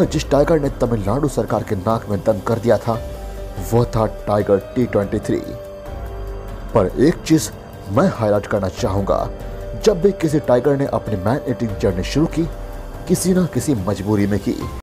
पर जिस टाइगर ने तमिलनाडु सरकार के नाक में दम कर दिया था। वह था टाइगर टी ट्वेंटी थ्री। पर एक चीज़ मैं हाईलाइट करना चाहूँगा, जब भी किसी टाइगर ने अपनी मैन ईटिंग जर्नी शुरू की, किसी ना किसी मजबूरी में की।